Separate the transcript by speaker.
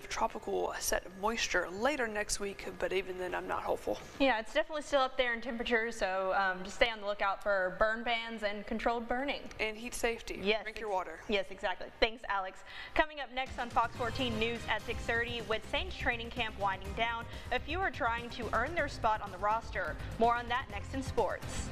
Speaker 1: of tropical set of moisture later next week, but even then I'm not hopeful.
Speaker 2: Yeah, it's definitely still up there in temperature, so um, just stay on the lookout for burn bans and controlled burning.
Speaker 1: And heat safety.
Speaker 2: Yes.
Speaker 1: Drink your water.
Speaker 2: Yes, exactly. Thanks, Alex. Coming up next on Fox 14 News at 6.30, with Saints training camp winding down, a few are trying to earn their spot on the roster. More on that next in sports.